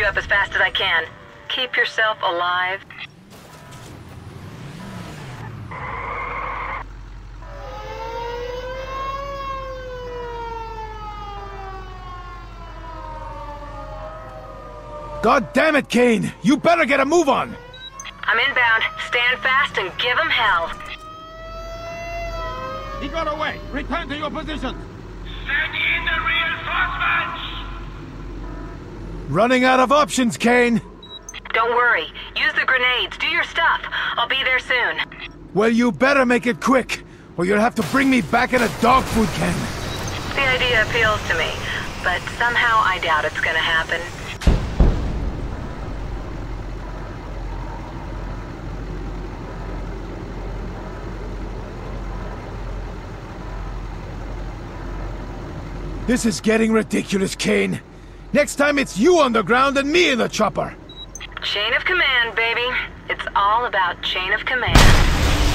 you up as fast as I can. Keep yourself alive. God damn it, Kane! You better get a move on! I'm inbound. Stand fast and give 'em hell. He got away! Return to your positions! Send in the reinforcements! Running out of options, Kane! Don't worry. Use the grenades. Do your stuff. I'll be there soon. Well, you better make it quick, or you'll have to bring me back in a dog food can. The idea appeals to me, but somehow I doubt it's gonna happen. This is getting ridiculous, Kane. Next time it's you on the ground and me in the chopper. Chain of command, baby. It's all about chain of command.